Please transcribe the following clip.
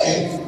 Something